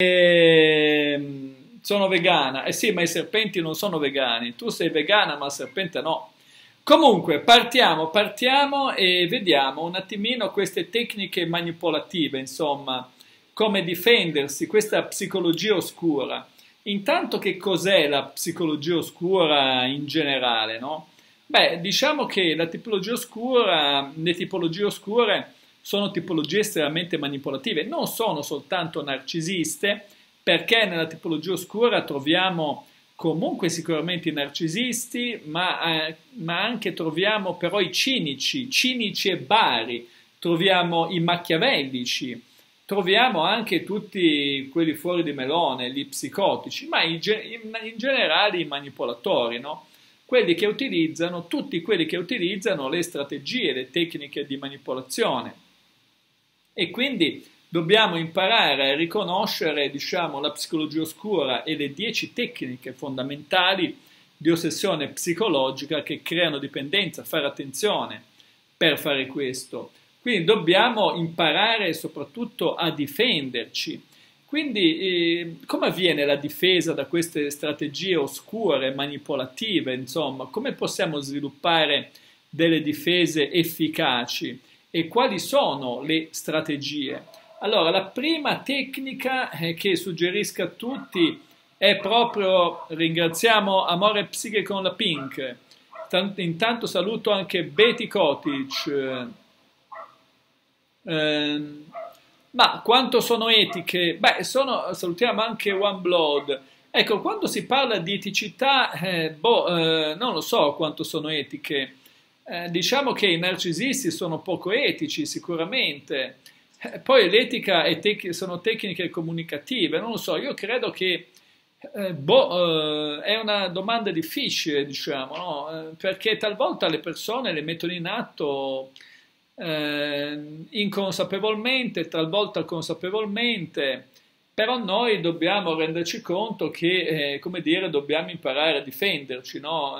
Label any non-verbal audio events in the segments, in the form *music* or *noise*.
ehm, sono vegana. Eh sì, ma i serpenti non sono vegani. Tu sei vegana, ma il serpente no. Comunque, partiamo, partiamo e vediamo un attimino queste tecniche manipolative, insomma, come difendersi, questa psicologia oscura. Intanto che cos'è la psicologia oscura in generale, no? Beh, diciamo che la tipologia oscura, le tipologie oscure sono tipologie estremamente manipolative, non sono soltanto narcisiste, perché nella tipologia oscura troviamo comunque sicuramente i narcisisti, ma, eh, ma, anche troviamo però i cinici, cinici e bari, troviamo i macchiavellici, troviamo anche tutti quelli fuori di melone, gli psicotici, ma in, in, in generale i manipolatori, no? quelli che utilizzano, tutti quelli che utilizzano le strategie, le tecniche di manipolazione. E quindi dobbiamo imparare a riconoscere, diciamo, la psicologia oscura e le dieci tecniche fondamentali di ossessione psicologica che creano dipendenza, fare attenzione per fare questo. Quindi dobbiamo imparare soprattutto a difenderci. Quindi eh, come avviene la difesa da queste strategie oscure, manipolative, insomma, come possiamo sviluppare delle difese efficaci e quali sono le strategie? Allora, la prima tecnica eh, che suggerisco a tutti è proprio, ringraziamo Amore Psiche con la Pink, intanto saluto anche Betty Kotic, eh, ma quanto sono etiche? Beh, sono, salutiamo anche One Blood. Ecco, quando si parla di eticità, eh, boh, eh, non lo so quanto sono etiche. Eh, diciamo che i narcisisti sono poco etici, sicuramente. Eh, poi l'etica tec- sono tecniche comunicative, non lo so. Io credo che eh, boh, è una domanda difficile, diciamo, no? perché talvolta le persone le mettono in atto eh, inconsapevolmente, talvolta consapevolmente, però noi dobbiamo renderci conto che, eh, come dire, dobbiamo imparare a difenderci, no?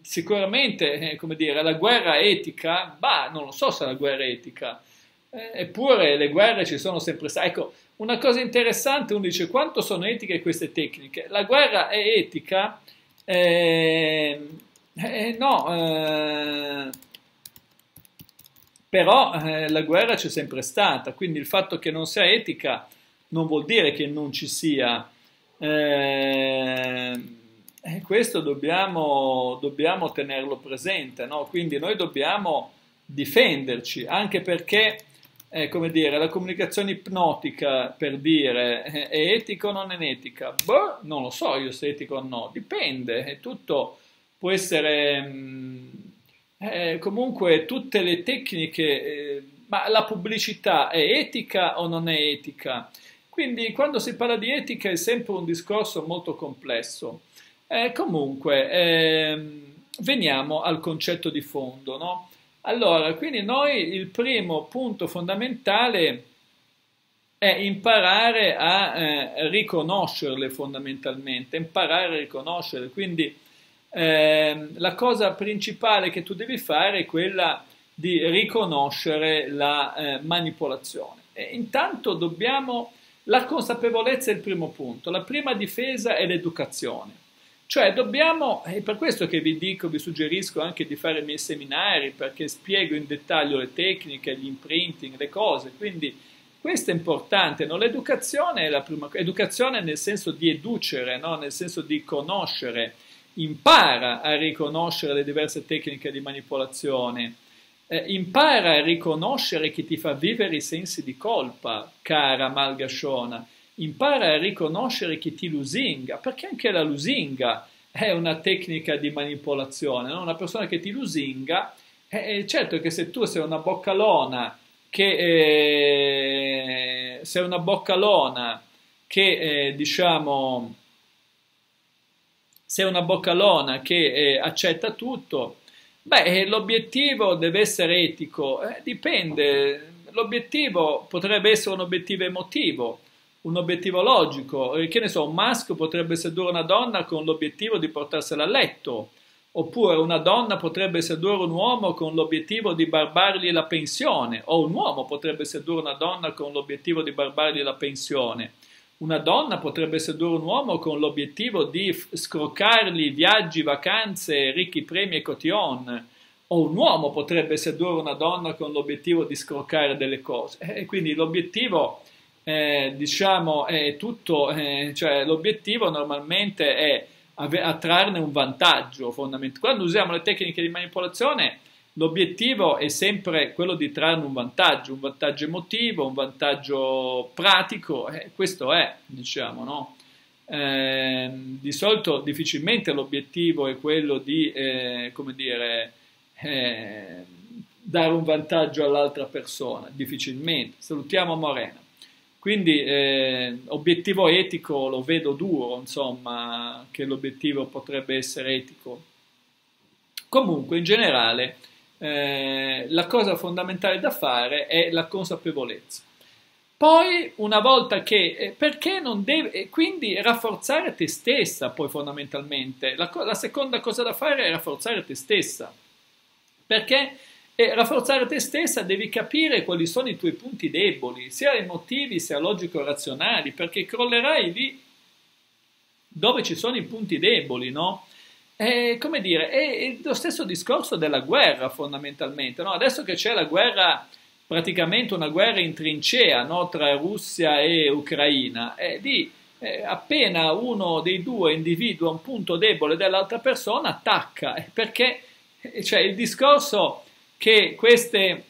Eh, sicuramente, eh, come dire, la guerra etica, bah, non lo so se la guerra etica, eh, eppure le guerre ci sono sempre state. Ecco, una cosa interessante, uno dice quanto sono etiche queste tecniche. La guerra è etica? Eh, eh, no, però eh, la guerra c'è sempre stata, quindi il fatto che non sia etica non vuol dire che non ci sia. Eh, e questo dobbiamo, dobbiamo tenerlo presente, no? quindi noi dobbiamo difenderci, anche perché, eh, come dire, la comunicazione ipnotica, per dire, eh, è etica o non è etica? Boh, non lo so io se è etica o no, dipende, tutto può essere... Mh, mm, eh, comunque tutte le tecniche, eh, ma la pubblicità è etica o non è etica? Quindi quando si parla di etica è sempre un discorso molto complesso. Eh, comunque, ehm, veniamo al concetto di fondo, no? Allora, quindi noi il primo punto fondamentale è imparare a eh, riconoscerle fondamentalmente, imparare a riconoscerle, quindi eh, la cosa principale che tu devi fare è quella di riconoscere la eh, manipolazione. E intanto dobbiamo, la consapevolezza è il primo punto, la prima difesa è l'educazione. Cioè dobbiamo, è per questo che vi dico, vi suggerisco anche di fare i miei seminari, perché spiego in dettaglio le tecniche, gli imprinting, le cose, quindi questo è importante, no? l'educazione è la prima, educazione nel senso di educere, no? nel senso di conoscere, impara a riconoscere le diverse tecniche di manipolazione, eh, impara a riconoscere chi ti fa vivere i sensi di colpa, cara Malgasciona, impara a riconoscere chi ti lusinga, perché anche la lusinga è una tecnica di manipolazione, no? una persona che ti lusinga, eh, certo che se tu sei una boccalona che eh, sei una boccalona che eh, diciamo se è una boccalona che eh, accetta tutto, beh, eh, l'obiettivo deve essere etico, eh, dipende, l'obiettivo potrebbe essere un obiettivo emotivo, un obiettivo logico, eh, che ne so, un maschio potrebbe sedurre una donna con l'obiettivo di portarsela a letto, oppure una donna potrebbe sedurre un uomo con l'obiettivo di barbargli la pensione, o un uomo potrebbe sedurre una donna con l'obiettivo di barbargli la pensione una donna potrebbe sedurre un uomo con l'obiettivo di scroccargli viaggi, vacanze, ricchi premi e cotillon, o un uomo potrebbe sedurre una donna con l'obiettivo di scroccare delle cose. E quindi l'obiettivo, eh, diciamo, è tutto, eh, cioè l'obiettivo normalmente è attrarne un vantaggio fondamentalmente. Quando usiamo le tecniche di manipolazione, l'obiettivo è sempre quello di trarne un vantaggio, un vantaggio emotivo, un vantaggio pratico, eh, questo è, diciamo, no? Eh, di solito difficilmente l'obiettivo è quello di, eh, come dire, eh, dare un vantaggio all'altra persona, difficilmente. Salutiamo Morena. Quindi eh, obiettivo etico lo vedo duro, insomma, che l'obiettivo potrebbe essere etico. Comunque, in generale, eh, la cosa fondamentale da fare è la consapevolezza. Poi, una volta che, eh, perché non deve, quindi rafforzare te stessa, poi fondamentalmente, la, la seconda cosa da fare è rafforzare te stessa, perché e rafforzare te stessa devi capire quali sono i tuoi punti deboli, sia emotivi sia logico-razionali, perché crollerai lì dove ci sono i punti deboli, no? È, come dire, è, lo stesso discorso della guerra fondamentalmente, no? Adesso che c'è la guerra, praticamente una guerra in trincea no? tra Russia e Ucraina, è lì eh, appena uno dei due individua un punto debole dell'altra persona, attacca, perché cioè, il discorso che queste,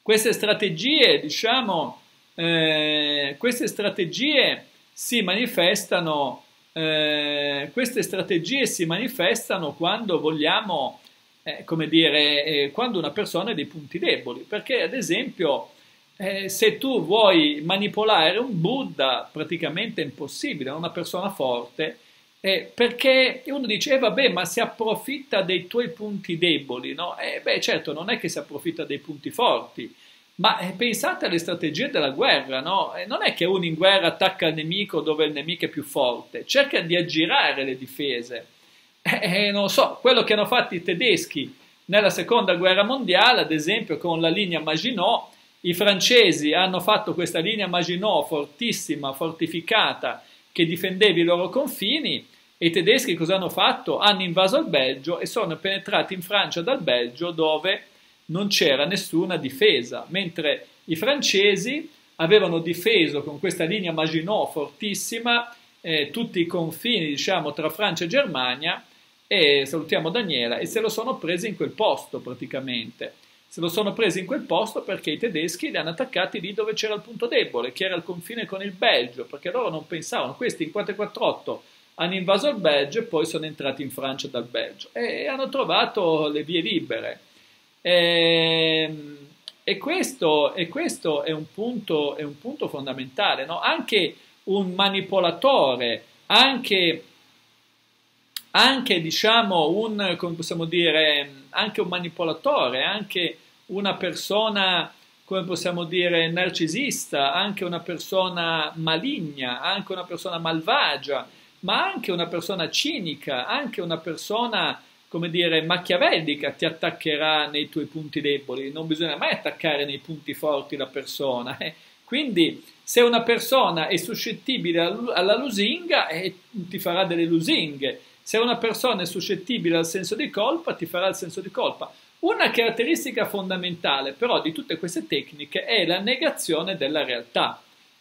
queste strategie, diciamo, eh, queste strategie si manifestano, eh, queste strategie si manifestano quando vogliamo, eh, come dire, eh, quando una persona ha dei punti deboli, perché ad esempio eh, se tu vuoi manipolare un Buddha praticamente è impossibile, una persona forte, eh, perché uno dice, eh, vabbè, ma si approfitta dei tuoi punti deboli, no? Eh, beh, certo, non è che si approfitta dei punti forti, ma eh, pensate alle strategie della guerra, no? Eh, non è che uno in guerra attacca il nemico dove il nemico è più forte, cerca di aggirare le difese. Eh, non so, quello che hanno fatto i tedeschi nella seconda guerra mondiale, ad esempio con la linea Maginot, i francesi hanno fatto questa linea Maginot fortissima, fortificata, che difendeva i loro confini e i tedeschi cosa hanno fatto? Hanno invaso il Belgio e sono penetrati in Francia dal Belgio dove non c'era nessuna difesa, mentre i francesi avevano difeso con questa linea Maginot fortissima eh, tutti i confini diciamo, tra Francia e Germania e salutiamo Daniela e se lo sono presi in quel posto praticamente se lo sono presi in quel posto perché i tedeschi li hanno attaccati lì dove c'era il punto debole, che era il confine con il Belgio, perché loro non pensavano, questi in 448 hanno invaso il Belgio e poi sono entrati in Francia dal Belgio e hanno trovato le vie libere. E, ehm, e, questo, e questo, è un punto, è un punto fondamentale, no? anche un manipolatore, anche, anche diciamo un, come possiamo dire, anche un manipolatore, anche una persona, come possiamo dire, narcisista, anche una persona maligna, anche una persona malvagia, ma anche una persona cinica, anche una persona, come dire, machiavellica ti attaccherà nei tuoi punti deboli. Non bisogna mai attaccare nei punti forti la persona. Eh. Quindi, se una persona è suscettibile alla lusinga, eh, ti farà delle lusinghe. Se una persona è suscettibile al senso di colpa, ti farà il senso di colpa. Una caratteristica fondamentale però di tutte queste tecniche è la negazione della realtà.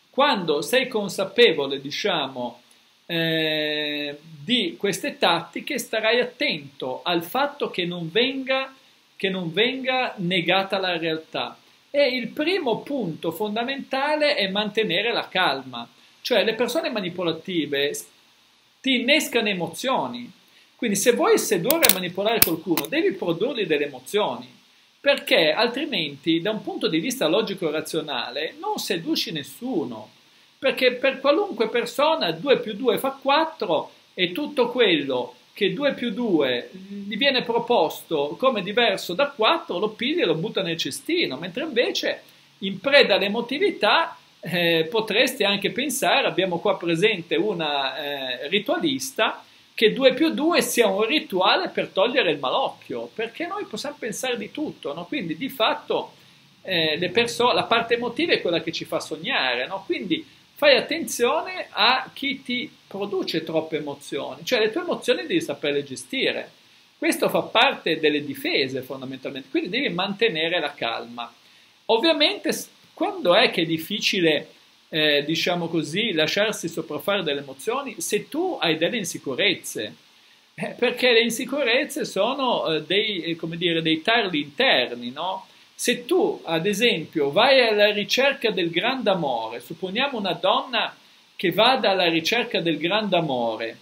Quando sei consapevole, diciamo, eh, di queste tattiche, starai attento al fatto che non venga, che non venga negata la realtà. E il primo punto fondamentale è mantenere la calma. Cioè le persone manipolative ti innescano emozioni. Quindi se vuoi sedurre e manipolare qualcuno, devi produrgli delle emozioni, perché altrimenti da un punto di vista logico-razionale non seduci nessuno, perché per qualunque persona 2 più 2 fa 4 e tutto quello che 2 più 2 gli viene proposto come diverso da 4 lo piglia e lo butta nel cestino, mentre invece in preda all'emotività eh, potresti anche pensare, abbiamo qua presente una eh, ritualista, che 2 più 2 sia un rituale per togliere il malocchio, perché noi possiamo pensare di tutto, no? quindi di fatto eh, la parte emotiva è quella che ci fa sognare, no? quindi fai attenzione a chi ti produce troppe emozioni, cioè le tue emozioni devi saperle gestire. Questo fa parte delle difese fondamentalmente, quindi devi mantenere la calma. Ovviamente quando è che è difficile, eh, diciamo così, lasciarsi sopraffare delle emozioni? Se tu hai delle insicurezze, eh, perché le insicurezze sono eh, dei, eh, dire, dei tarli interni, no? Se tu, ad esempio, vai alla ricerca del grande amore, supponiamo una donna che vada alla ricerca del grande amore,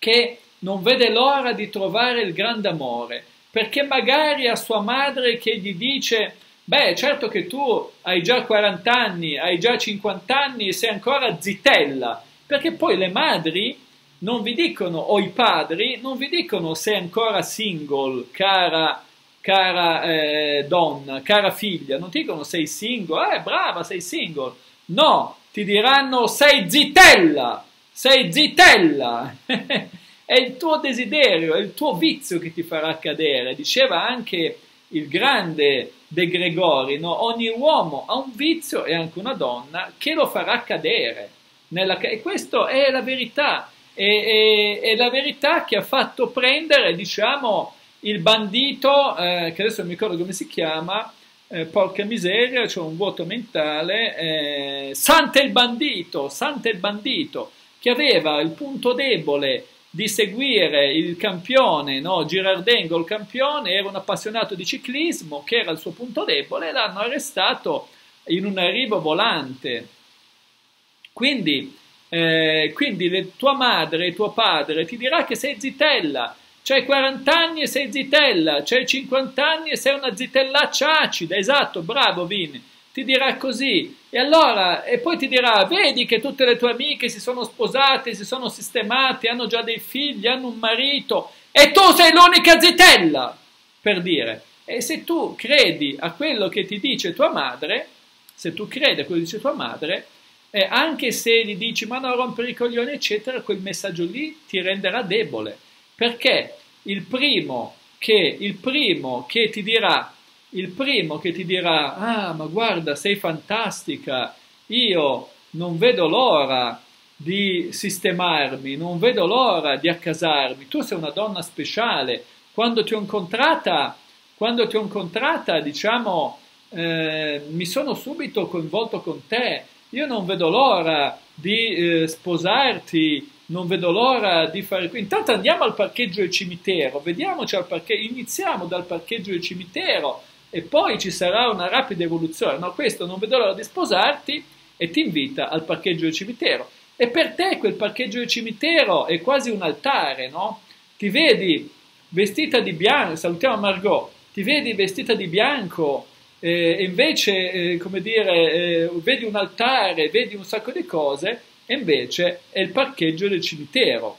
che non vede l'ora di trovare il grande amore, perché magari a sua madre che gli dice, beh, certo che tu hai già 40 anni, hai già 50 anni e sei ancora zitella, perché poi le madri non vi dicono, o i padri, non vi dicono sei ancora single, cara cara eh, donna, cara figlia, non ti dicono sei single, eh brava sei single, no, ti diranno sei zitella, sei zitella, *laughs* è il tuo desiderio, è il tuo vizio che ti farà cadere, diceva anche il grande De Gregori, no? ogni uomo ha un vizio e anche una donna che lo farà cadere, nella, e questa è la verità, è, è, è la verità che ha fatto prendere, diciamo, il bandito, eh, che adesso non mi ricordo come si chiama, eh, porca miseria, c'è un vuoto mentale, eh, Sante il bandito, Sante il bandito, che aveva il punto debole di seguire il campione, no? Girardengo il campione, era un appassionato di ciclismo, che era il suo punto debole, e l'hanno arrestato in un arrivo volante. Quindi, eh, quindi le, tua madre e tuo padre ti dirà che sei zitella, c'hai 40 anni e sei zitella, c'hai 50 anni e sei una zitellaccia acida, esatto, bravo Vin, ti dirà così. E allora, e poi ti dirà, vedi che tutte le tue amiche si sono sposate, si sono sistemate, hanno già dei figli, hanno un marito, e tu sei l'unica zitella, per dire. E se tu credi a quello che ti dice tua madre, se tu credi a quello che dice tua madre, eh, anche se gli dici ma non rompere i coglioni, eccetera, quel messaggio lì ti renderà debole perché il primo che, il primo che ti dirà, il primo che ti dirà, ah ma guarda sei fantastica, io non vedo l'ora di sistemarmi, non vedo l'ora di accasarmi, tu sei una donna speciale, quando ti ho incontrata, quando ti ho incontrata diciamo, eh, mi sono subito coinvolto con te, io non vedo l'ora di eh, sposarti, non vedo l'ora di fare qui. Intanto andiamo al parcheggio del cimitero, vediamoci al parcheggio, iniziamo dal parcheggio del cimitero e poi ci sarà una rapida evoluzione. No, questo non vedo l'ora di sposarti e ti invita al parcheggio del cimitero. E per te quel parcheggio del cimitero è quasi un altare, no? Ti vedi vestita di bianco, salutiamo Margot, ti vedi vestita di bianco eh, e invece, eh, come dire, eh, vedi un altare, vedi un sacco di cose e invece è il parcheggio del cimitero.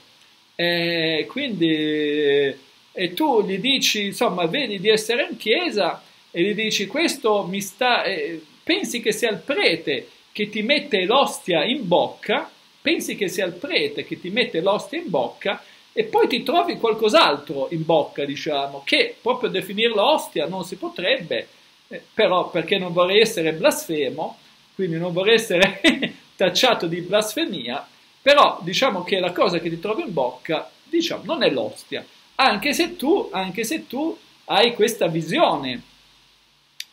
E quindi e tu gli dici, insomma, vedi di essere in chiesa e gli dici questo mi sta, eh, pensi che sia il prete che ti mette l'ostia in bocca, pensi che sia il prete che ti mette l'ostia in bocca e poi ti trovi qualcos'altro in bocca, diciamo, che proprio definirlo ostia non si potrebbe, eh, però perché non vorrei essere blasfemo, quindi non vorrei essere *laughs* tacciato di blasfemia, però diciamo che la cosa che ti trovi in bocca, diciamo, non è l'ostia, anche se tu, anche se tu hai questa visione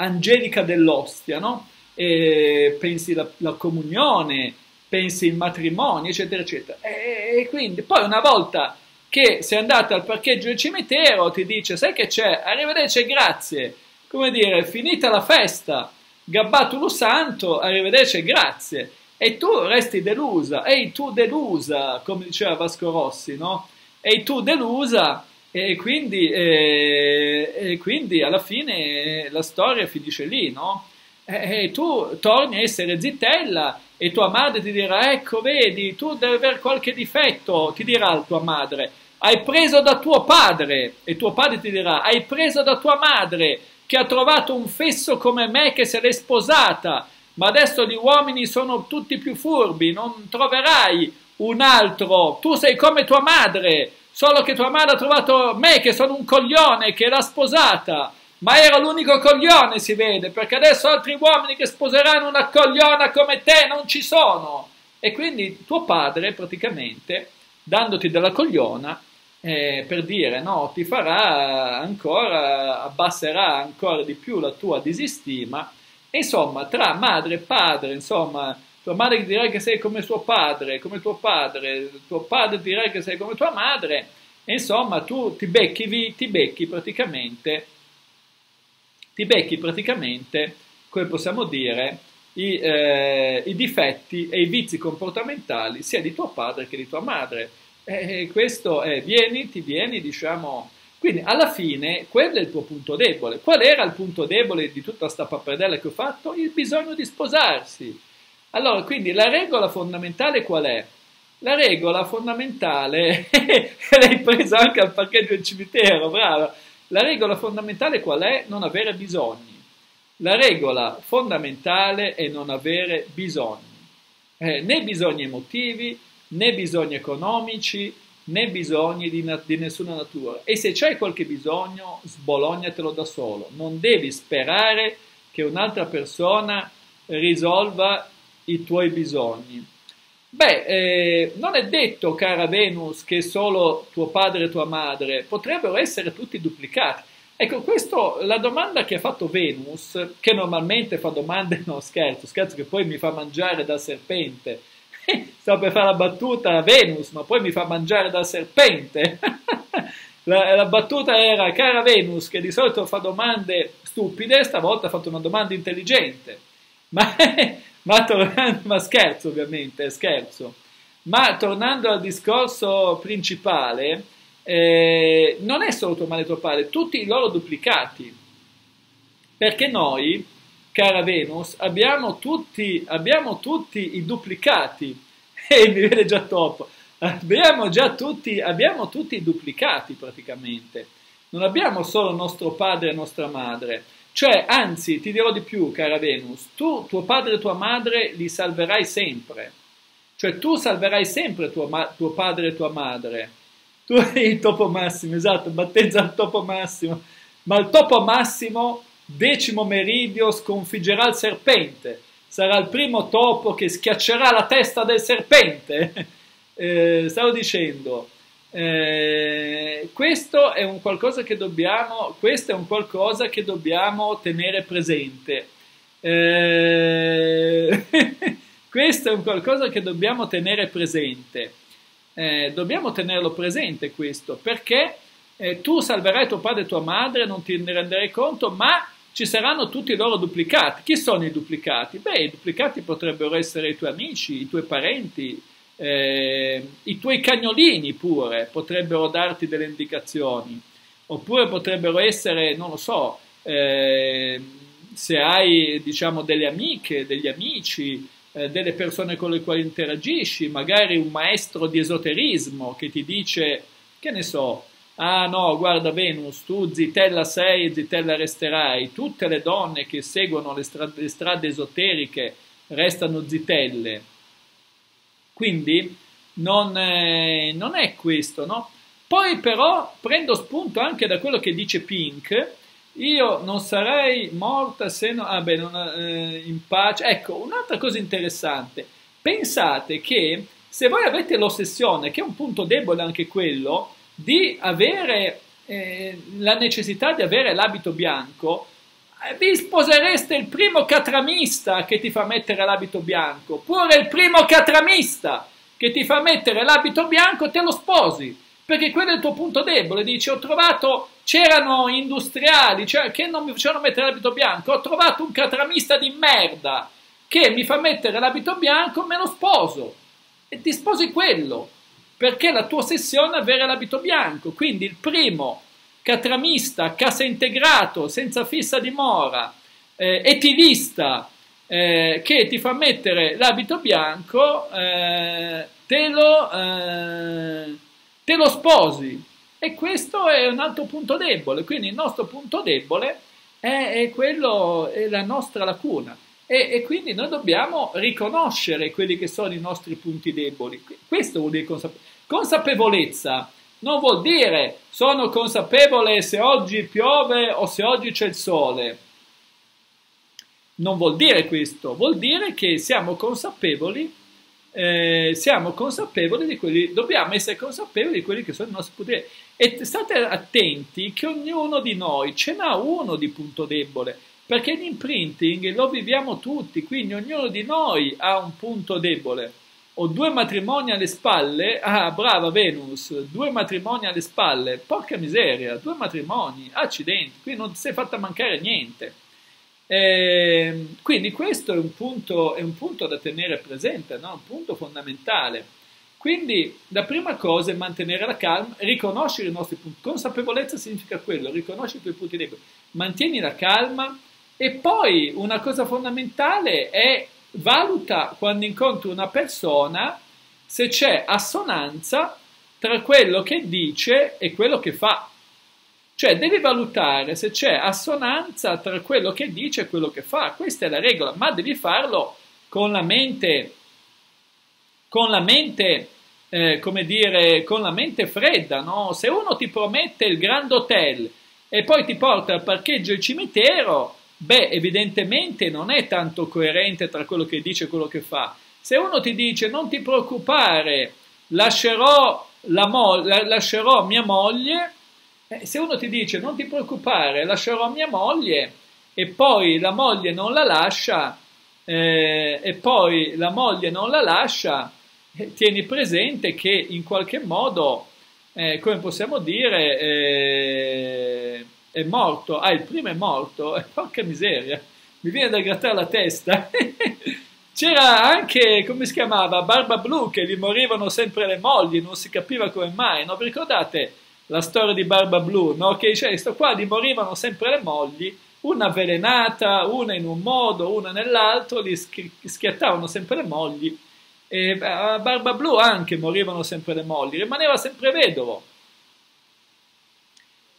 angelica dell'ostia, no? E pensi la, la comunione, pensi il matrimonio, eccetera, eccetera. E, e, quindi poi una volta che sei andato al parcheggio del cimitero ti dice, sai che c'è? Arrivederci, grazie. Come dire, finita la festa, gabbato santo, arrivederci, grazie e tu resti delusa, ehi tu delusa, come diceva Vasco Rossi, no? Ehi tu delusa e quindi, e, e quindi alla fine la storia finisce lì, no? E, e, tu torni a essere zitella e tua madre ti dirà, ecco vedi, tu devi avere qualche difetto, ti dirà tua madre, hai preso da tuo padre e tuo padre ti dirà, hai preso da tua madre che ha trovato un fesso come me che se l'è sposata. Ma adesso gli uomini sono tutti più furbi, non troverai un altro, tu sei come tua madre, solo che tua madre ha trovato me che sono un coglione, che l'ha sposata, ma ero l'unico coglione, si vede, perché adesso altri uomini che sposeranno una cogliona come te non ci sono. E quindi tuo padre praticamente, dandoti della cogliona, eh, per dire no, ti farà ancora, abbasserà ancora di più la tua disistima. Insomma, tra madre e padre, insomma, tua madre dirà che sei come suo padre, come tuo padre, tuo padre dirà che sei come tua madre, insomma, tu ti becchi, ti becchi praticamente, ti becchi praticamente, come possiamo dire, i, eh, i difetti e i vizi comportamentali sia di tuo padre che di tua madre e questo è, vieni, ti vieni, diciamo... Quindi alla fine quello è il tuo punto debole. Qual era il punto debole di tutta questa pappardella che ho fatto? Il bisogno di sposarsi. Allora, quindi la regola fondamentale qual è? La regola fondamentale, *laughs* l'hai presa anche al parcheggio del cimitero, brava. La regola fondamentale qual è? Non avere bisogni. La regola fondamentale è non avere bisogni. Eh, né bisogni emotivi, né bisogni economici, né bisogni di, na- di nessuna natura. E se c'hai qualche bisogno, sbolognatelo da solo. Non devi sperare che un'altra persona risolva i tuoi bisogni. Beh, eh, non è detto, cara Venus, che solo tuo padre e tua madre potrebbero essere tutti duplicati. Ecco, questo, la domanda che ha fatto Venus, che normalmente fa domande, *laughs* no scherzo, scherzo che poi mi fa mangiare da serpente, *laughs* Stavo per fare la battuta a Venus, ma poi mi fa mangiare da serpente. *laughs* la, la, battuta era, cara Venus, che di solito fa domande stupide, stavolta ha fatto una domanda intelligente. Ma, ma, *laughs* ma scherzo ovviamente, scherzo. Ma tornando al discorso principale, eh, non è solo tuo madre e tuo padre, tutti i loro duplicati. Perché noi cara Venus, abbiamo tutti, abbiamo tutti i duplicati. *laughs* E mi vede già troppo. Abbiamo già tutti, abbiamo tutti i duplicati praticamente. Non abbiamo solo nostro padre e nostra madre. Cioè, anzi, ti dirò di più, cara Venus, tu, tuo padre e tua madre li salverai sempre. Cioè, tu salverai sempre tuo, tuo padre e tua madre. *laughs* Tu il topo massimo, esatto, battezza il topo massimo. Ma il topo massimo decimo meridio sconfiggerà il serpente, sarà il primo topo che schiaccerà la testa del serpente. *laughs* Eh, stavo dicendo, eh, questo è un qualcosa che dobbiamo, questo è un qualcosa che dobbiamo tenere presente. Eh, *laughs* questo è un qualcosa che dobbiamo tenere presente. Eh, dobbiamo tenerlo presente questo perché eh, tu salverai tuo padre e tua madre, non ti renderai conto, ma ci saranno tutti i loro duplicati. Chi sono i duplicati? Beh, i duplicati potrebbero essere i tuoi amici, i tuoi parenti, eh, i tuoi cagnolini pure, potrebbero darti delle indicazioni. Oppure potrebbero essere, non lo so, eh, se hai diciamo delle amiche, degli amici, eh, delle persone con le quali interagisci, magari un maestro di esoterismo che ti dice, che ne so, Ah no, guarda Venus, tu zitella sei e zitella resterai. Tutte le donne che seguono le, stra- le strade esoteriche restano zitelle. Quindi non, eh, non è questo, no? Poi però prendo spunto anche da quello che dice Pink. Io non sarei morta se no... Ah beh, non, eh, in pace. Ecco, un'altra cosa interessante. Pensate che se voi avete l'ossessione, che è un punto debole anche quello, di avere eh, la necessità di avere l'abito bianco, vi sposereste il primo catramista che ti fa mettere l'abito bianco, pure il primo catramista che ti fa mettere l'abito bianco te lo sposi, perché quello è il tuo punto debole, dici ho trovato, c'erano industriali cioè, che non mi facevano mettere l'abito bianco, ho trovato un catramista di merda che mi fa mettere l'abito bianco, me lo sposo. E ti sposi quello perché la tua ossessione è avere l'abito bianco. Quindi il primo, catramista, cassa integrato, senza fissa dimora, eh, etilista, eh, che ti fa mettere l'abito bianco, eh, te, lo, eh, te lo sposi. E questo è un altro punto debole. Quindi il nostro punto debole è, è quello, è la nostra lacuna. E, e, quindi noi dobbiamo riconoscere quelli che sono i nostri punti deboli. Questo vuol dire consapevolezza. Consapevolezza non vuol dire sono consapevole se oggi piove o se oggi c'è il sole. Non vuol dire questo, vuol dire che siamo consapevoli, eh, siamo consapevoli di quelli, dobbiamo essere consapevoli di quelli che sono i nostri poteri. E state attenti che ognuno di noi ce n'ha uno di punto debole, perché l'imprinting lo viviamo tutti, quindi ognuno di noi ha un punto debole ho due matrimoni alle spalle, ah brava Venus, due matrimoni alle spalle, porca miseria, due matrimoni, accidenti, qui non si è fatta mancare niente. E, ehm, quindi questo è un, punto, è un punto da tenere presente, no? un punto fondamentale. Quindi la prima cosa è mantenere la calma, riconoscere i nostri punti. Consapevolezza significa quello, riconosci i tuoi punti deboli, mantieni la calma e poi una cosa fondamentale è valuta quando incontri una persona se c'è assonanza tra quello che dice e quello che fa. Cioè devi valutare se c'è assonanza tra quello che dice e quello che fa. Questa è la regola, ma devi farlo con la mente, con la mente, eh, come dire, con la mente fredda, no? Se uno ti promette il Grand Hotel e poi ti porta al parcheggio il cimitero, beh, evidentemente non è tanto coerente tra quello che dice e quello che fa. Se uno ti dice non ti preoccupare, lascerò, mo- lascerò mia moglie, eh, se uno ti dice non ti preoccupare, lascerò mia moglie e poi la moglie non la lascia, eh, e poi la moglie non la lascia, eh, tieni presente che in qualche modo, eh, come possiamo dire, eh, è morto, ah il primo è morto, eh, *laughs* porca miseria, mi viene da grattare la testa. *laughs* C'era anche, come si chiamava, Barba Blu, che gli morivano sempre le mogli, non si capiva come mai, no? Vi ricordate la storia di Barba Blu, no? Che cioè, sto qua gli morivano sempre le mogli, una avvelenata, una in un modo, una nell'altro, gli schiattavano sempre le mogli, e a Barba Blu anche morivano sempre le mogli, rimaneva sempre vedovo.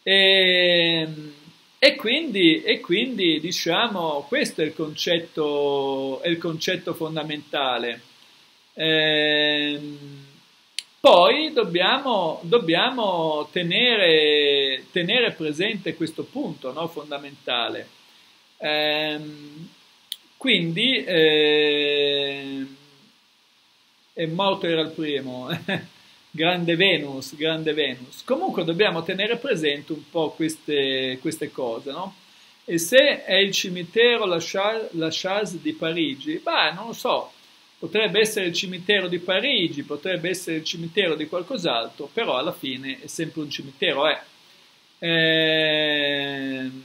E, ehm, e, quindi, e quindi, diciamo, questo è il concetto, è il concetto fondamentale. Eh, poi dobbiamo, dobbiamo tenere, tenere, presente questo punto no, fondamentale. Eh, quindi, eh, è morto era il primo. *laughs* grande Venus, grande Venus. Comunque dobbiamo tenere presente un po' queste, queste cose, no? E se è il cimitero La Chaz di Parigi, beh, non lo so, potrebbe essere il cimitero di Parigi, potrebbe essere il cimitero di qualcos'altro, però alla fine è sempre un cimitero, eh. Ehm,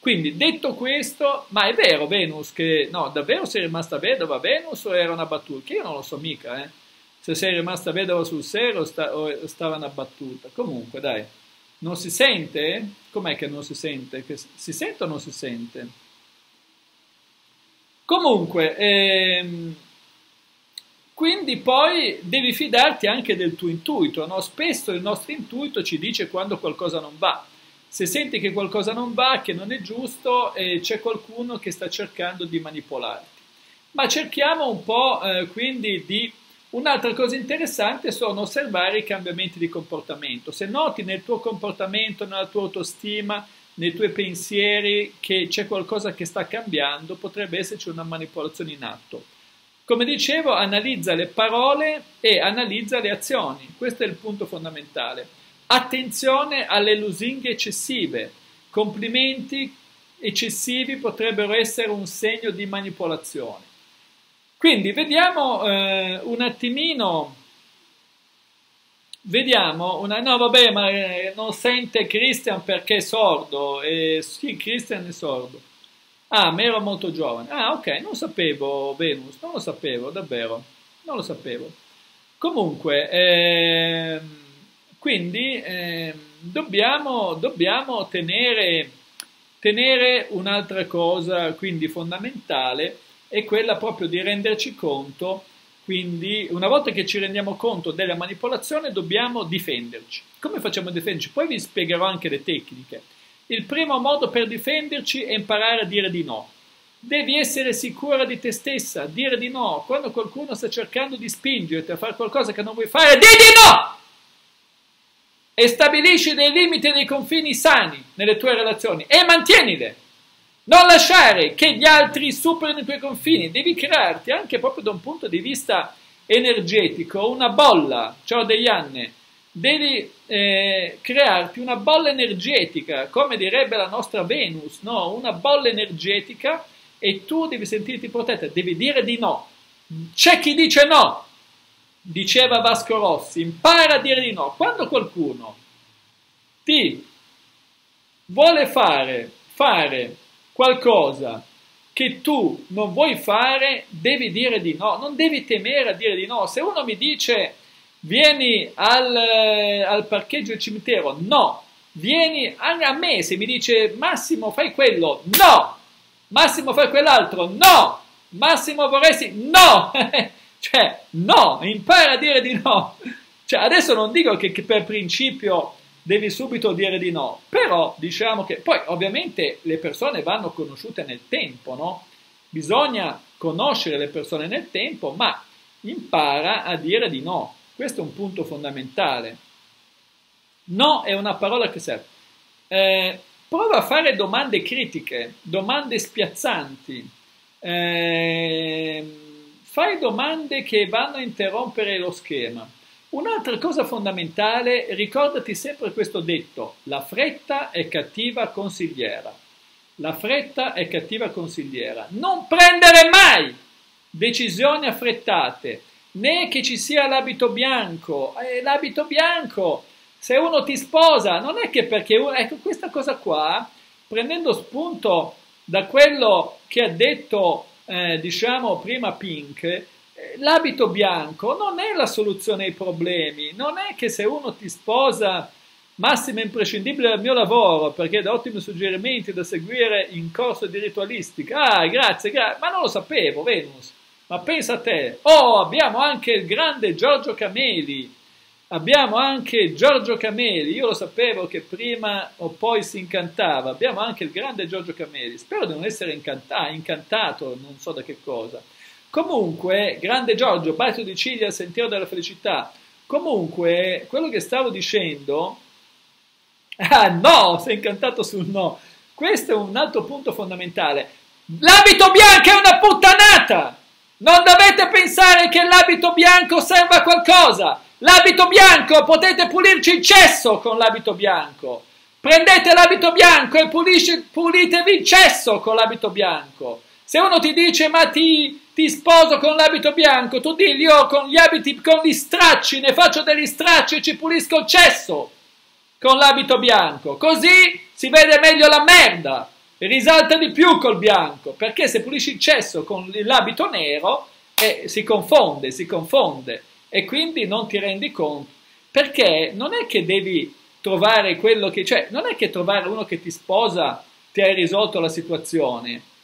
quindi detto questo, ma è vero Venus che, no, davvero sei rimasta vedova Venus o era una battuta? Che io non lo so mica, eh se sei rimasta vedova sul serio sta, o una battuta. Comunque, dai, non si sente? Com'è che non si sente? Che si sente o non si sente? Comunque, ehm, quindi poi devi fidarti anche del tuo intuito, no? Spesso il nostro intuito ci dice quando qualcosa non va. Se senti che qualcosa non va, che non è giusto, eh, c'è qualcuno che sta cercando di manipolarti. Ma cerchiamo un po' eh, quindi di Un'altra cosa interessante sono osservare i cambiamenti di comportamento. Se noti nel tuo comportamento, nella tua autostima, nei tuoi pensieri che c'è qualcosa che sta cambiando, potrebbe esserci una manipolazione in atto. Come dicevo, analizza le parole e analizza le azioni. Questo è il punto fondamentale. Attenzione alle lusinghe eccessive. Complimenti eccessivi potrebbero essere un segno di manipolazione. Quindi vediamo eh, un attimino, vediamo, una, no vabbè ma eh, non sente Christian perché è sordo, eh, sì Christian è sordo. Ah, ma ero molto giovane. Ah, ok, non sapevo Venus, non lo sapevo, davvero, non lo sapevo. Comunque, eh, quindi eh, dobbiamo, dobbiamo tenere, tenere un'altra cosa, quindi fondamentale, è quella proprio di renderci conto, quindi una volta che ci rendiamo conto della manipolazione dobbiamo difenderci. Come facciamo a difenderci? Poi vi spiegherò anche le tecniche. Il primo modo per difenderci è imparare a dire di no. Devi essere sicura di te stessa, dire di no. Quando qualcuno sta cercando di spingerti a fare qualcosa che non vuoi fare, di di no! e stabilisci dei limiti e dei confini sani nelle tue relazioni e mantienile. Non lasciare che gli altri superino i tuoi confini, devi crearti anche proprio da un punto di vista energetico una bolla, ciao degli anni, devi eh, crearti una bolla energetica, come direbbe la nostra Venus, no? una bolla energetica e tu devi sentirti protetta, devi dire di no. C'è chi dice no, diceva Vasco Rossi, impara a dire di no. Quando qualcuno ti vuole fare, fare qualcosa che tu non vuoi fare, devi dire di no, non devi temere a dire di no. Se uno mi dice vieni al, al parcheggio del cimitero, no. Vieni anche a me se mi dice Massimo fai quello, no. Massimo fai quell'altro, no. Massimo vorresti, no. *laughs* cioè, no, impara a dire di no. Cioè, adesso non dico che, che per principio devi subito dire di no, però diciamo che poi ovviamente le persone vanno conosciute nel tempo, no? Bisogna conoscere le persone nel tempo, ma impara a dire di no. Questo è un punto fondamentale. No è una parola che serve. Eh, prova a fare domande critiche, domande spiazzanti. Eh, fai domande che vanno a interrompere lo schema. Un'altra cosa fondamentale, ricordati sempre questo detto, la fretta è cattiva consigliera. La fretta è cattiva consigliera. Non prendere mai decisioni affrettate, né che ci sia l'abito bianco. L'abito bianco, se uno ti sposa, non è che perché uno... Ecco, questa cosa qua, prendendo spunto da quello che ha detto, eh, diciamo, prima Pink, l'abito bianco non è la soluzione ai problemi, non è che se uno ti sposa massima imprescindibile del mio lavoro perché da ottimi suggerimenti da seguire in corso di ritualistica. Ah, grazie, grazie, ma non lo sapevo, Venus. Ma pensa a te. Oh, abbiamo anche il grande Giorgio Cameli. Abbiamo anche Giorgio Cameli. Io lo sapevo che prima o poi si incantava. Abbiamo anche il grande Giorgio Cameli. Spero di non essere incanta- incantato, non so da che cosa. Comunque, grande Giorgio, bacio di ciglia sentiero della felicità. Comunque, quello che stavo dicendo... *laughs* Ah no, sei incantato sul no. Questo è un altro punto fondamentale. L'abito bianco è una puttanata! Non dovete pensare che l'abito bianco serva a qualcosa. L'abito bianco, potete pulirci il cesso con l'abito bianco. Prendete l'abito bianco e pulisci, pulitevi il cesso con l'abito bianco. Se uno ti dice ma ti, ti sposo con l'abito bianco, tu digli io con gli abiti, con gli stracci, ne faccio degli stracci e ci pulisco il cesso con l'abito bianco. Così si vede meglio la merda, risalta di più col bianco, perché se pulisci il cesso con l'abito nero eh, si confonde, si confonde e quindi non ti rendi conto. Perché non è che devi trovare quello che, cioè non è che trovare uno che ti sposa ti hai risolto la situazione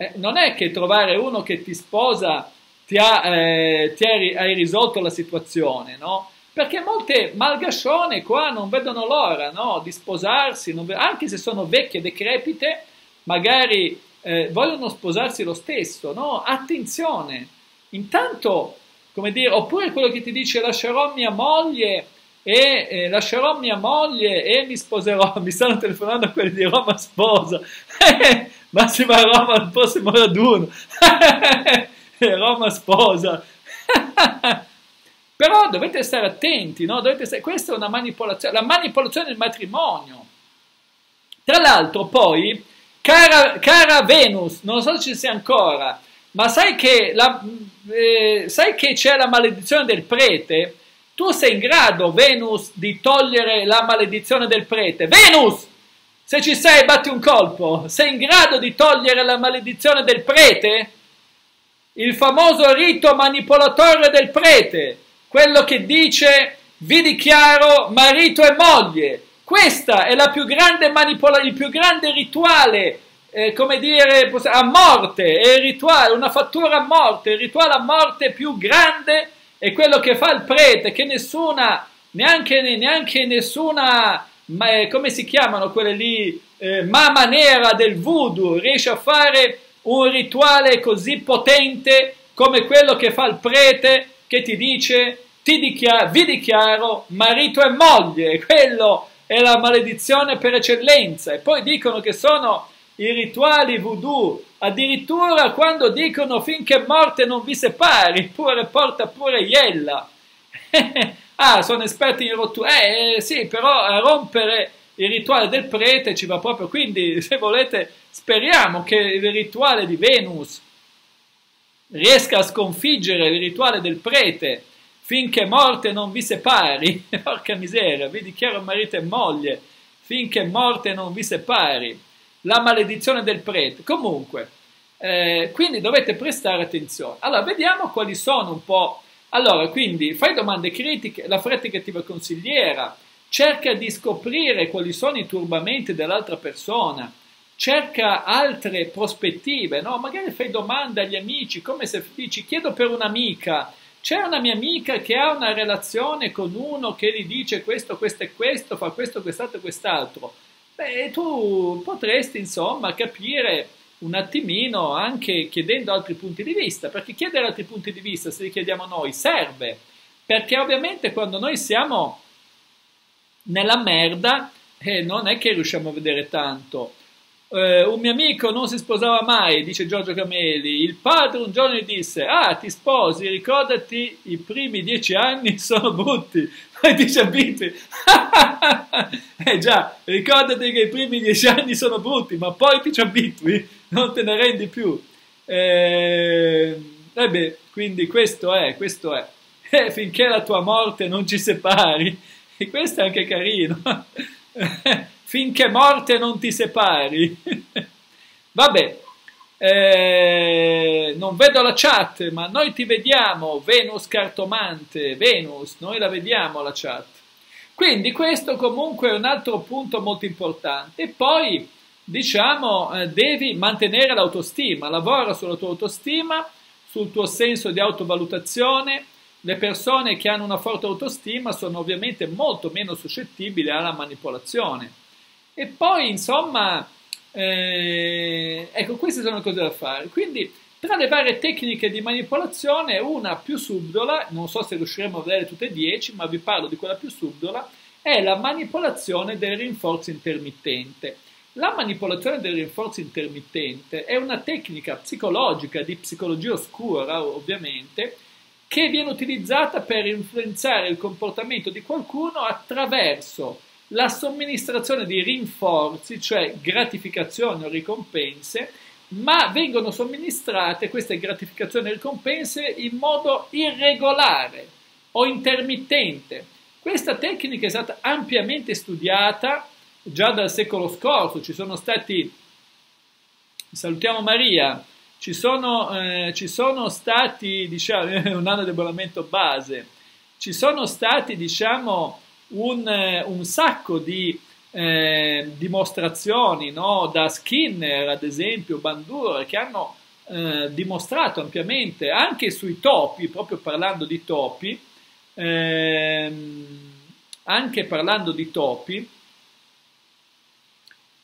eh, non è che trovare uno che ti sposa ti, ha, eh, ti hai, hai, risolto la situazione, no? Perché molte malgascione qua non vedono l'ora no? di sposarsi, anche se sono vecchie decrepite, magari eh, vogliono sposarsi lo stesso, no? Attenzione! Intanto, come dire, oppure quello che ti dice lascerò mia moglie e eh, lascerò mia moglie e mi sposerò. *laughs* Mi stanno telefonando quelli di Roma Sposa. *laughs* Massimo a Roma al prossimo raduno. *laughs* Roma Sposa. *laughs* Però dovete stare attenti, no? Dovete stare... Questa è una manipolazione, la manipolazione del matrimonio. Tra l'altro, poi, cara, cara Venus, non so se ci sia ancora, ma sai che, la, eh, sai che c'è la maledizione del prete? Tu sei in grado, Venus, di togliere la maledizione del prete. Venus! Se ci sei, batti un colpo. Sei in grado di togliere la maledizione del prete? Il famoso rito manipolatore del prete, quello che dice vi dichiaro marito e moglie. Questa è la più grande manipola- il più grande rituale, eh, come dire, a morte, è il rituale, una fattura a morte, il rituale a morte più grande è quello che fa il prete, che nessuna, neanche, neanche nessuna, ma, eh, come si chiamano quelle lì, eh, mamma nera del voodoo, riesce a fare un rituale così potente come quello che fa il prete che ti dice ti dichiaro, vi dichiaro marito e moglie, *laughs* quello è la maledizione per eccellenza. E poi dicono che sono i rituali voodoo, addirittura quando dicono finché morte non vi separi, pure porta pure iella. *laughs* ah, sono esperti in rottura. Eh, eh, sì, però a rompere il rituale del prete ci va proprio. Quindi, *laughs* se volete, speriamo che il rituale di Venus riesca a sconfiggere il rituale del prete finché morte non vi separi. *laughs* Porca miseria, vi dichiaro marito e moglie, finché morte non vi separi. La maledizione del prete. Comunque, eh, quindi dovete prestare attenzione. Allora, vediamo quali sono un po'. Allora, quindi fai domande critiche, la frettikativa consigliera, cerca di scoprire quali sono i turbamenti dell'altra persona, cerca altre prospettive, no? Magari fai domande agli amici, come se dici chiedo per un'amica, c'è una mia amica che ha una relazione con uno che gli dice questo, questo e questo, fa questo, quest'altro e quest'altro. Beh, tu potresti insomma capire un attimino anche chiedendo altri punti di vista, perché chiedere altri punti di vista, se li chiediamo noi, serve, perché ovviamente quando noi siamo nella merda, eh, non è che riusciamo a vedere tanto. Eh, un mio amico non si sposava mai, dice Giorgio Cameli. Il padre un giorno gli disse: Ah, ti sposi, ricordati, i primi dieci anni *laughs* sono brutti. *laughs* Ci abitui. *laughs* eh già, ricordati che i primi dieci anni sono brutti, ma poi ti ci abitui, non te ne rendi più. Eh, eh beh, quindi questo è, questo è. *laughs* Eh, finché la tua morte non ci separi. E questo è anche carino finché morte non ti separi. Vabbè, eh, non vedo la chat, ma noi ti vediamo, Venus cartomante, Venus, noi la vediamo la chat. Quindi questo comunque è un altro punto molto importante. E poi, diciamo, eh, devi mantenere l'autostima, lavora sulla tua autostima, sul tuo senso di autovalutazione. Le persone che hanno una forte autostima sono ovviamente molto meno suscettibili alla manipolazione e poi, insomma, eh, ecco, queste sono cose da fare. Quindi, tra le varie tecniche di manipolazione, una più subdola, non so se riusciremo a vedere tutte e dieci, ma vi parlo di quella più subdola, è la manipolazione del rinforzo intermittente. La manipolazione del rinforzo intermittente è una tecnica psicologica di psicologia oscura, ovviamente, che viene utilizzata per influenzare il comportamento di qualcuno attraverso la somministrazione di rinforzi, cioè gratificazioni o ricompense, ma vengono somministrate queste gratificazioni e ricompense in modo irregolare o intermittente. Questa tecnica è stata ampiamente studiata già dal secolo scorso, ci sono stati, salutiamo Maria, ci sono, eh, ci sono stati, diciamo, *laughs* un anno di abbonamento base, ci sono stati, diciamo, un, eh, un sacco di eh, dimostrazioni no? da Skinner, ad esempio, Bandur, che hanno eh, dimostrato ampiamente anche sui topi, proprio parlando di topi, ehm, anche parlando di topi.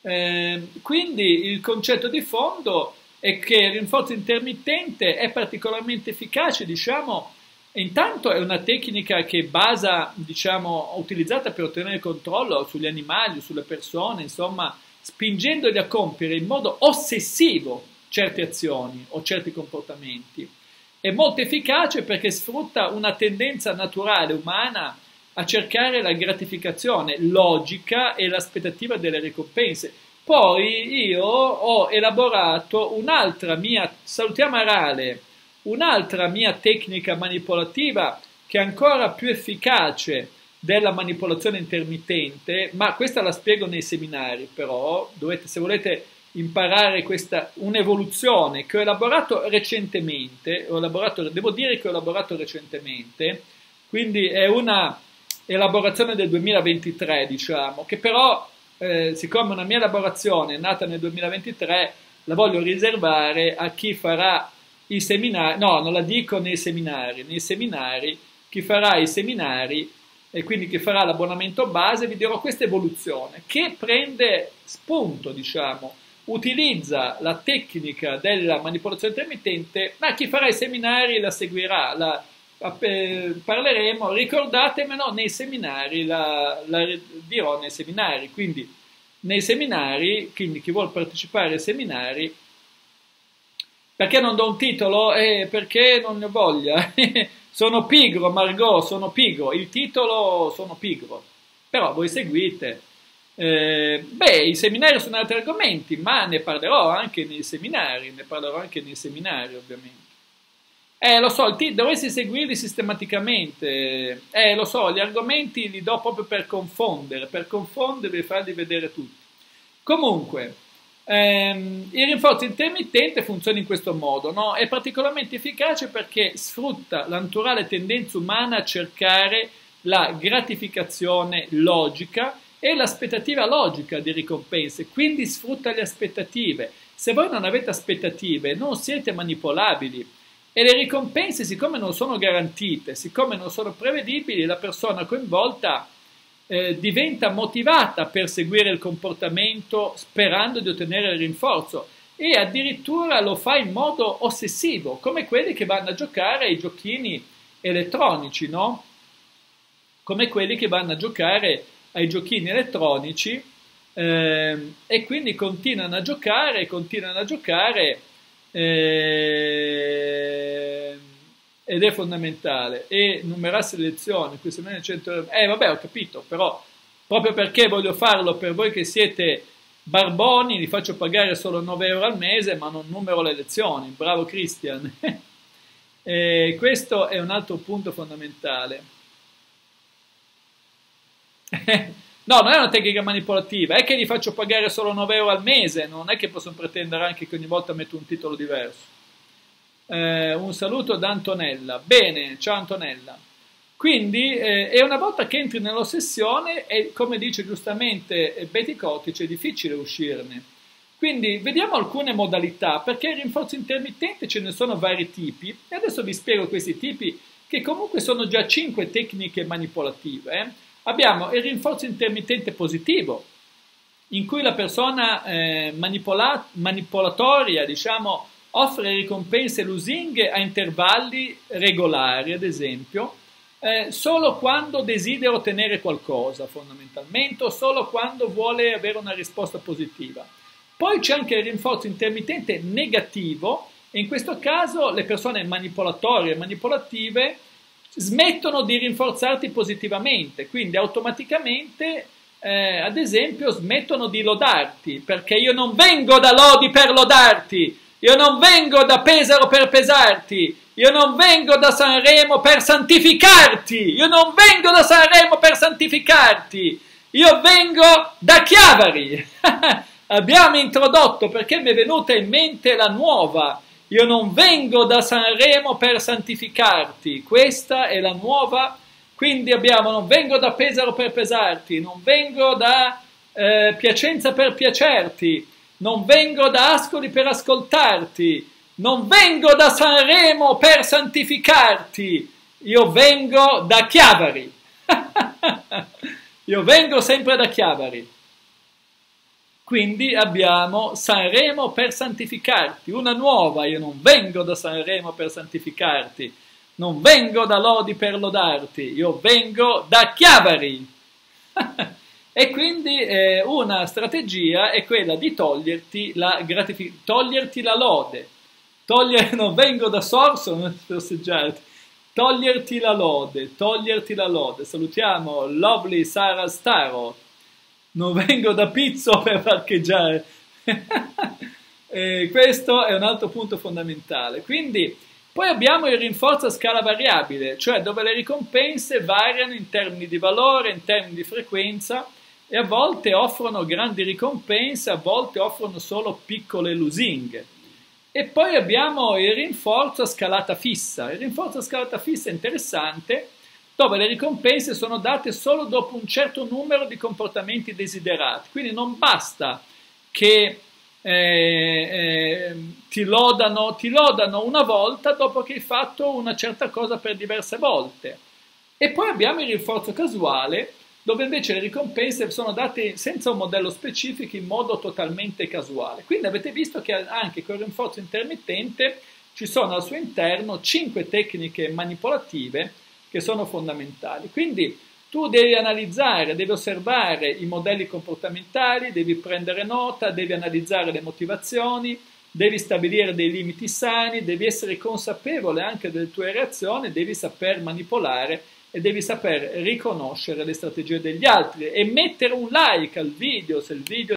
Eh, quindi il concetto di fondo è che il rinforzo intermittente è particolarmente efficace, diciamo, Intanto è una tecnica che basa, diciamo, utilizzata per ottenere controllo sugli animali, sulle persone, insomma, spingendoli a compiere in modo ossessivo certe azioni o certi comportamenti. È molto efficace perché sfrutta una tendenza naturale umana a cercare la gratificazione logica e l'aspettativa delle ricompense. Poi io ho elaborato un'altra mia, salutiamo Arale, Un'altra mia tecnica manipolativa che è ancora più efficace della manipolazione intermittente, ma questa la spiego nei seminari, però dovete, se volete imparare questa un'evoluzione che ho elaborato recentemente, ho elaborato, devo dire che ho elaborato recentemente, quindi è una elaborazione del 2023, diciamo, che però eh, siccome una mia elaborazione è nata nel 2023, la voglio riservare a chi farà i seminari, no, non la dico nei seminari, nei seminari, chi farà i seminari e quindi chi farà l'abbonamento base, vi dirò questa evoluzione che prende spunto, diciamo, utilizza la tecnica della manipolazione intermittente, ma chi farà i seminari la seguirà, la, parleremo, ricordatemelo nei seminari, la, la dirò nei seminari, quindi nei seminari, quindi chi vuole partecipare ai seminari, perché non do un titolo? Eh, perché non ne ho voglia. *laughs* sono pigro, Margot, sono pigro, il titolo sono pigro, però voi seguite. Eh, beh, i seminari sono altri argomenti, ma ne parlerò anche nei seminari, ne parlerò anche nei seminari ovviamente. Eh, lo so, dovresti seguirli sistematicamente. Eh, lo so, gli argomenti li do proprio per confondere, per confonderli e farli vedere tutti. Comunque, ehm, il rinforzo intermittente funziona in questo modo, no? È particolarmente efficace perché sfrutta la naturale tendenza umana a cercare la gratificazione logica e l'aspettativa logica di ricompense, quindi sfrutta le aspettative. Se voi non avete aspettative, non siete manipolabili e le ricompense, siccome non sono garantite, siccome non sono prevedibili, la persona coinvolta eh, diventa motivata per seguire il comportamento sperando di ottenere il rinforzo e addirittura lo fa in modo ossessivo, come quelli che vanno a giocare ai giochini elettronici, no? Come quelli che vanno a giocare ai giochini elettronici eh, e quindi continuano a giocare, continuano a giocare eh, ed è fondamentale. E numerose lezioni, qui se 100 euro. Eh, vabbè, ho capito, però proprio perché voglio farlo per voi che siete barboni, vi faccio pagare solo 9 euro al mese, ma non numero le lezioni. Bravo Christian. *laughs* e questo è un altro punto fondamentale. *laughs* No, non è una tecnica manipolativa, è che gli faccio pagare solo 9 euro al mese, non è che posso pretendere anche che ogni volta metto un titolo diverso. Eh, un saluto da Antonella. Bene, ciao Antonella. Quindi, eh, e una volta che entri nell'ossessione, e come dice giustamente Betty Kotici, è difficile uscirne. Quindi vediamo alcune modalità, perché il rinforzo intermittente ce ne sono vari tipi, e adesso vi spiego questi tipi, che comunque sono già 5 tecniche manipolative. Eh? Abbiamo il rinforzo intermittente positivo, in cui la persona eh, manipola- manipolatoria, diciamo, offre ricompense lusinghe a intervalli regolari, ad esempio, eh, solo quando desidera ottenere qualcosa, fondamentalmente, o solo quando vuole avere una risposta positiva. Poi c'è anche il rinforzo intermittente negativo, e in questo caso le persone manipolatorie e manipolative smettono di rinforzarti positivamente, quindi automaticamente, eh, ad esempio, smettono di lodarti, perché io non vengo da lodi per lodarti, io non vengo da Pesaro per pesarti, io non vengo da Sanremo per santificarti, io non vengo da Sanremo per santificarti, io vengo da Chiavari. *laughs* Abbiamo introdotto perché mi è venuta in mente la nuova. Io non vengo da Sanremo per santificarti, questa è la nuova, quindi abbiamo non vengo da Pesaro per pesarti, non vengo da eh, Piacenza per piacerti, non vengo da Ascoli per ascoltarti, non vengo da Sanremo per santificarti, io vengo da Chiavari. *laughs* io vengo sempre da Chiavari. Quindi abbiamo Sanremo per santificarti, una nuova, io non vengo da Sanremo per santificarti, non vengo da Lodi per lodarti, io vengo da Chiavari. *laughs* e quindi eh, una strategia è quella di toglierti la, gratific- toglierti la lode, togliere, *laughs* non vengo da Sorso per osteggiarti, toglierti la lode, toglierti la lode. Salutiamo Lovely Sara Staro non vengo da Pizzo *laughs* per parcheggiare. *laughs* e questo è un altro punto fondamentale. Quindi poi abbiamo il rinforzo a scala variabile, cioè dove le ricompense variano in termini di valore, in termini di frequenza e a volte offrono grandi ricompense, a volte offrono solo piccole lusinghe. E poi abbiamo il rinforzo a scalata fissa. Il rinforzo a scalata fissa è interessante dove le ricompense sono date solo dopo un certo numero di comportamenti desiderati. Quindi non basta che eh, eh, ti, lodano, ti lodano una volta dopo che hai fatto una certa cosa per diverse volte. E poi abbiamo il rinforzo casuale, dove invece le ricompense sono date senza un modello specifico in modo totalmente casuale. Quindi avete visto che anche con il rinforzo intermittente ci sono al suo interno cinque tecniche manipolative che sono fondamentali. Quindi tu devi analizzare, devi osservare i modelli comportamentali, devi prendere nota, devi analizzare le motivazioni, devi stabilire dei limiti sani, devi essere consapevole anche delle tue reazioni, devi saper manipolare e devi saper riconoscere le strategie degli altri e mettere un like al video se il video